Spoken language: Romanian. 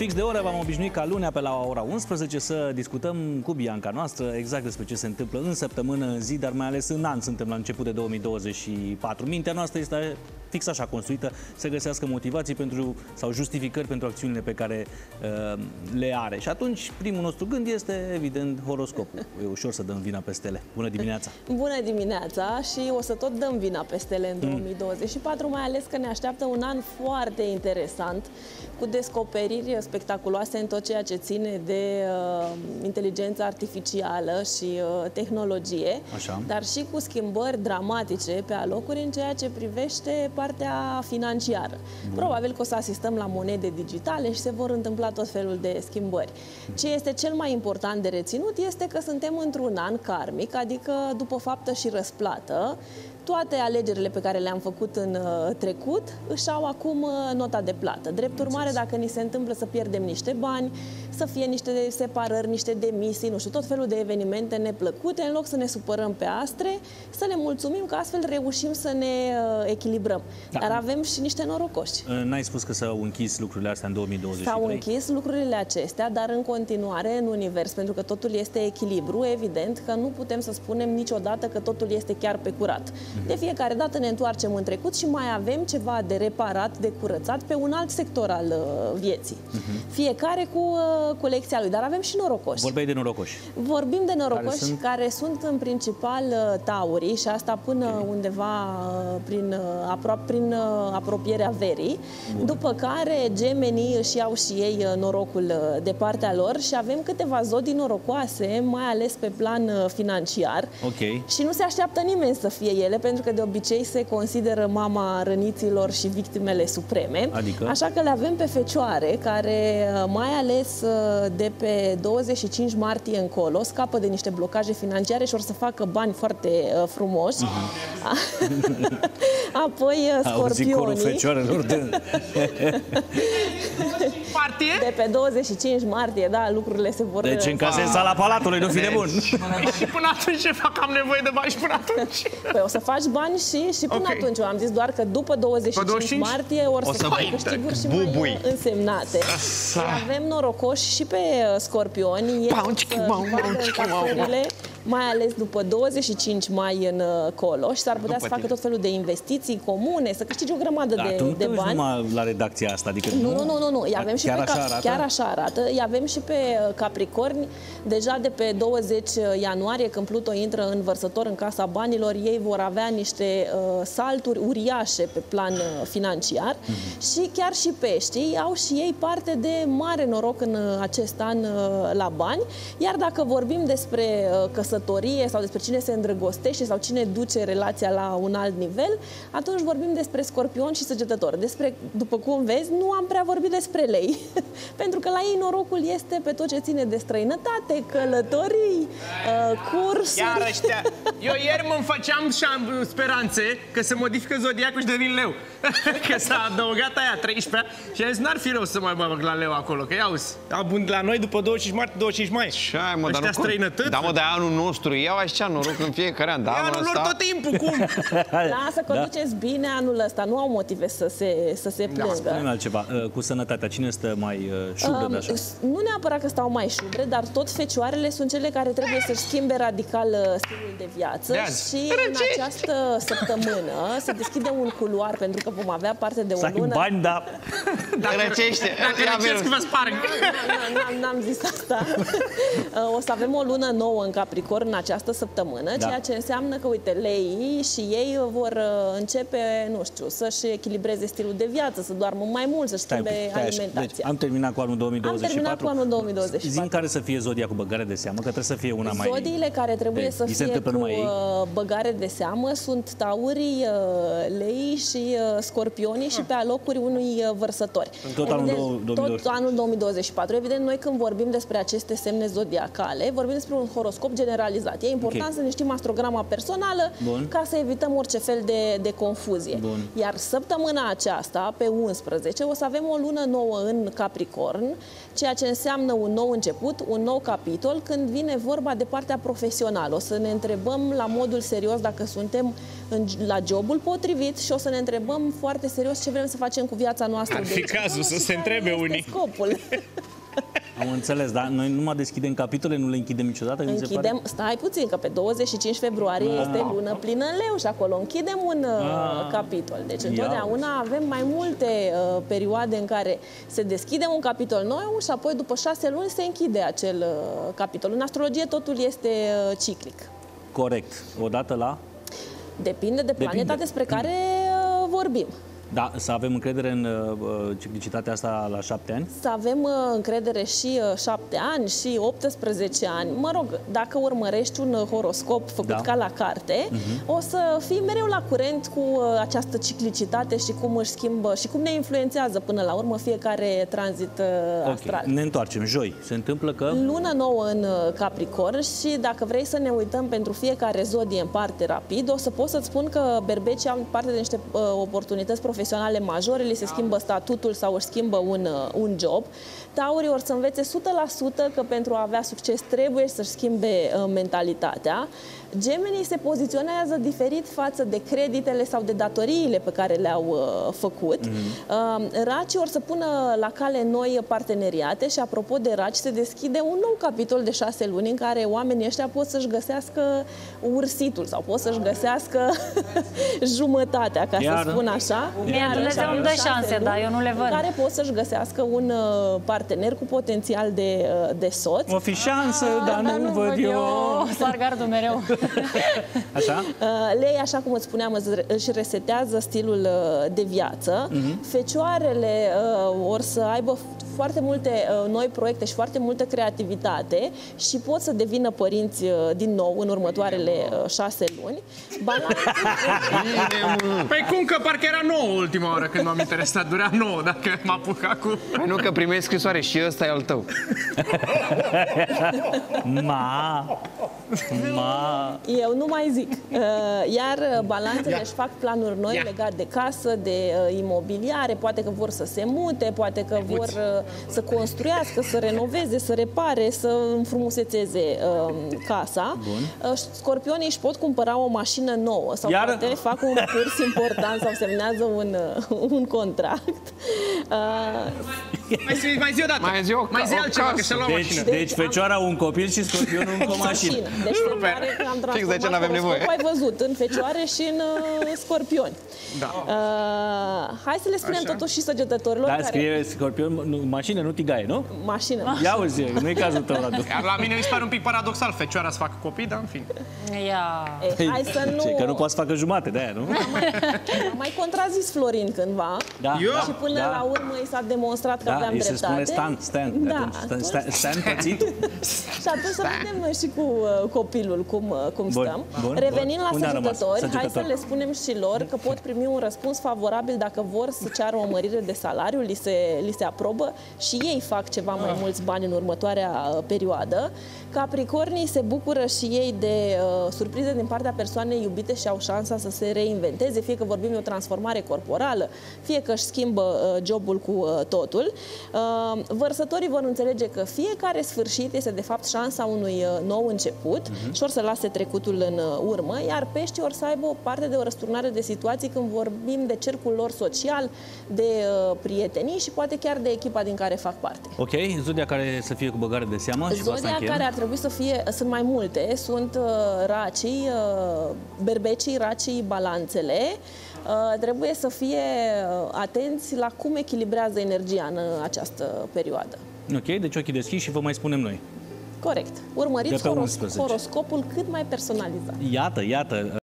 Fix de oră v-am obișnuit ca lunea pe la ora 11 să discutăm cu Bianca noastră exact despre ce se întâmplă în săptămână, în zi, dar mai ales în an. Suntem la început de 2024. Mintea noastră este fix așa construită, să găsească motivații pentru, sau justificări pentru acțiunile pe care uh, le are. Și atunci primul nostru gând este, evident, horoscopul. E ușor să dăm vina pe stele. Bună dimineața! Bună dimineața și o să tot dăm vina pe stele în 2024, mm. mai ales că ne așteaptă un an foarte interesant, cu descoperiri spectaculoase în tot ceea ce ține de uh, inteligență artificială și uh, tehnologie, Așa. dar și cu schimbări dramatice pe alocuri în ceea ce privește partea financiară. Bun. Probabil că o să asistăm la monede digitale și se vor întâmpla tot felul de schimbări. Ce este cel mai important de reținut este că suntem într-un an karmic, adică după faptă și răsplată, toate alegerile pe care le-am făcut în uh, trecut își au acum uh, nota de plată. Drept urmare, dacă ni se întâmplă să pierdem niște bani, să fie niște separări, niște demisii, nu știu, tot felul de evenimente neplăcute, în loc să ne supărăm pe astre, să ne mulțumim că astfel reușim să ne uh, echilibrăm. Da. Dar avem și niște norocoși. N-ai spus că s-au închis lucrurile astea în 2023? S-au închis lucrurile acestea, dar în continuare în univers, pentru că totul este echilibru, evident că nu putem să spunem niciodată că totul este chiar pe curat. De fiecare dată ne întoarcem în trecut și mai avem ceva de reparat, de curățat pe un alt sector al uh, vieții. Uh-huh. Fiecare cu uh, colecția lui, dar avem și norocoși. Vorbeai de norocoși. Vorbim de norocoși care sunt, care sunt în principal uh, taurii și asta până okay. undeva uh, prin, uh, apro- prin uh, apropierea verii, Bun. după care gemenii își iau și ei uh, norocul uh, de partea lor și avem câteva zodii norocoase, mai ales pe plan uh, financiar. Ok. Și nu se așteaptă nimeni să fie ele, pentru că de obicei se consideră mama răniților și victimele supreme. Adică? Așa că le avem pe fecioare, care uh, mai ales uh, de pe 25 martie încolo scapă de niște blocaje financiare și or să facă bani foarte uh, frumoși. Uh-huh. Apoi uh, scorpionii. fecioarelor de... Martie? De pe 25 martie, da, lucrurile se vor... Deci încasezi sala palatului, nu fi nebun. și până atunci ce fac? Am nevoie de bani și până atunci. Păi o să faci bani și, și până Ok. atunci. Eu am zis doar că după 25, 25? martie or să, să fie mai câștiguri și bubui. mai uh, însemnate. Și avem norocoși și pe uh, scorpioni. Ei Pau, o cichi, să mau, vadă mau, cichi, mau, mau. încasările, mai ales după 25 mai încolo și s-ar putea După să facă tine. tot felul de investiții comune, să câștige o grămadă Dar de, tu nu te de uiți bani. numai la redacția asta, adică Nu, nu, nu, nu, nu. Îi avem și chiar pe așa Cap- arată? Chiar așa arată. Îi avem și pe uh, Capricorni. Deja de pe 20 ianuarie, când Pluto intră în vărsător în casa banilor, ei vor avea niște uh, salturi uriașe pe plan uh, financiar Mhm. și chiar și peștii au și ei parte de mare noroc în uh, acest an uh, la bani. Iar dacă vorbim despre uh, căsătorie sau despre cine se îndrăgostește sau cine duce relația la un alt nivel, atunci vorbim despre scorpion și săgetător. Despre, după cum vezi, nu am prea vorbit despre lei, pentru că la ei norocul este pe tot ce ține de străinătate, călătorii, uh, cursuri. Iar ăștia. Eu ieri mă făceam și am speranțe că se modifică zodiacul și devin leu. că s-a adăugat aia 13 și am zis n-ar fi rău să mai bag la leu acolo, că iauzi. Abund la noi după 25 martie, 25 mai. Ce ai, mă, dar Ăștia nu cum? străinătăți? Da, mă, de anul nostru. Iau așa noroc în fiecare an. Da, E mă, anul lor ăsta- tot timpul, cum? Lasă, conduceți bine anul ăsta, nu au motive să se, să se plângă. Spune-mi altceva, uh, cu sănătatea, cine stă mai uh, șubră de așa? Um, nu neapărat că stau mai șubre, dar tot fecioarele sunt cele care trebuie să-și schimbe radical uh, stilul de viață De azi. și în această săptămână se deschide un culoar pentru că vom avea parte de o Să ai lună. bani, dar Răcește. Dacă Ia răcesc, vină. vă sparg. N-am- n-am- N-am zis asta. Uh, o să avem o lună nouă în Capricorn în această săptămână, Da. ceea ce înseamnă că, uite, leii și ei vor uh, începe, nu știu, să-și echilibreze stilul de viață, să doarmă mai mult, să-și stai un schimbe pic, stai așa. alimentația. Deci am terminat cu anul 2024. Am terminat cu anul 2024. Zin care să fie zodia cu băgare de seamă, că trebuie să fie una mai... Zodiile care trebuie de- să îi se fie întâmplă cu numai ei? uh, băgare de seamă sunt taurii, uh, leii și uh, scorpionii și pe alocuri unui uh, vărsător. În tot anul Evident, 2024. Tot anul 2024. Evident, noi când vorbim despre aceste semne zodiacale, vorbim despre un horoscop general generalizat. E important Ok. să ne știm astrograma personală Bun. ca să evităm orice fel de, de confuzie. Bun. Iar săptămâna aceasta, pe 11, o să avem o lună nouă în Capricorn, ceea ce înseamnă un nou început, un nou capitol, când vine vorba de partea profesională. O să ne întrebăm la modul serios dacă suntem în, la jobul potrivit și o să ne întrebăm foarte serios ce vrem să facem cu viața noastră. Ar de fi ce cazul să și se care întrebe este unii. Scopul. Am înțeles, dar noi nu mai deschidem capitole, nu le închidem niciodată, mi se pare? Închidem, stai puțin, că pe 25 februarie Ah. este lună plină în leu și acolo închidem un uh, capitol. Deci întotdeauna avem mai multe uh, perioade în care se deschide un capitol nou și apoi după șase luni se închide acel uh, capitol. În astrologie totul este uh, ciclic. Corect. Odată la... Depinde de planeta Depinde. despre care uh, vorbim. Da, să avem încredere în uh, uh, ciclicitatea asta la șapte ani? Să avem uh, încredere și uh, 7 ani și 18 ani. Mă rog, dacă urmărești un uh, horoscop făcut Da. ca la carte, o să fii mereu la curent cu uh, această ciclicitate și cum își schimbă și cum ne influențează până la urmă fiecare tranzit uh, astral. Ok, ne întoarcem. Joi. Se întâmplă că... Lună nouă în uh, Capricorn și dacă vrei să ne uităm pentru fiecare zodie în parte rapid, o să pot să-ți spun că berbecii au parte de niște uh, oportunități profesionale majore, li se schimbă statutul sau își schimbă un, uh, un job. Taurii or să învețe 100% că pentru a avea succes trebuie să-și schimbe uh, mentalitatea. Gemenii se poziționează diferit față de creditele sau de datoriile pe care le-au uh, făcut. Uh, Racii or să pună la cale noi parteneriate și apropo de raci, se deschide un nou capitol de șase luni în care oamenii ăștia pot să-și găsească ursitul sau pot să-și găsească jumătatea, ca Iar? să spun așa. Mie Iar Dumnezeu ăștia îmi dă șase șanse, luni dar eu nu le văd. în Care pot să-și găsească un uh, partener cu potențial de, uh, de soț. O fi șansă, dar Dar nu văd eu. Sar gardul mereu. Așa? Uh, Lei, așa cum îți spuneam, îți re- își resetează stilul uh, de viață. Mhm. Fecioarele uh, or să aibă f- foarte multe uh, noi proiecte și foarte multă creativitate și pot să devină părinți uh, din nou în următoarele uh, șase luni. Balanța Păi cum că parcă era nouă ultima oară când m-am interesat, durea nouă dacă m-a apucat cu... Păi nu că primești scrisoare și ăsta e al tău. Ma! Ma! Eu nu mai zic. Uh, Iar uh, balanțele își fac planuri noi Ia. legate de casă, de uh, imobiliare, poate că vor să se mute, poate că vor uh, să construiască, să renoveze, să repare, să înfrumusețeze uh, casa. Bun. Scorpionii își pot cumpăra o mașină nouă sau Iar? poate fac un curs important sau semnează un, uh, un contract. Uh, Mai zi, mai zi o dată. Mai zi o- mai zi o altceva, că casă. și-a luat Deci, mașină. deci fecioara un copil și scorpionul încă o mașină. Deci fecioare că am Fix de ce transformat n-avem nevoie. horoscopul, ai văzut, în fecioare și în uh, scorpioni. Da. Uh, hai să le spunem Așa. totuși și săgetătorilor Da, care... scrie scorpion, nu, mașină, nu tigaie, nu? Mașină. Ia uzi, nu e cazul tău, Radu. Iar la mine mi se pare un pic paradoxal, fecioara să facă copii, dar în fine. Ia. Eh, hai să nu... Ce, că nu poți să facă jumate de aia, nu? Am mai contrazis Florin cândva. Da, Eu? Și până da. la urmă i s-a demonstrat că Da, aveam îi se dreptate. spune stand, stand. Da, atunci, stand, atunci- stand, stand pățit. Și atunci să vedem noi și cu uh, copilul cum, uh, cum Bun, stăm. bun, Revenind bun. la Unde am rămas? săgetători, hai să Săgetători. le spunem și lor că pot primi un răspuns favorabil dacă vor să ceară o mărire de salariu, li se, li se aprobă și ei fac ceva mai mulți bani în următoarea uh, perioadă. Capricornii se bucură și ei de uh, surprize din partea persoanei iubite și au șansa să se reinventeze, fie că vorbim de o transformare corporală, fie că își schimbă uh, jobul cu uh, totul. Uh, vărsătorii vor înțelege că fiecare sfârșit este de fapt șansa unui uh, nou început Mhm. și or să lase trecutul în uh, urmă, iar peștii or să aibă o parte de o răsturnare de situații când vorbim de cercul lor social, de uh, prietenii și poate chiar de echipa din care fac parte. Ok, zodia care să fie cu băgare de seamă și cu asta Zodia încheiem. care ar trebui să fie, sunt mai multe, sunt uh, racii, uh, berbecii, racii, balanțele. Uh, trebuie să fie uh, atenți la cum echilibrează energia în uh, această perioadă. Ok, deci ochii deschiși și vă mai spunem noi. Corect. De Urmăriți pe horos- 11. horoscopul cât mai personalizat. Iată, iată,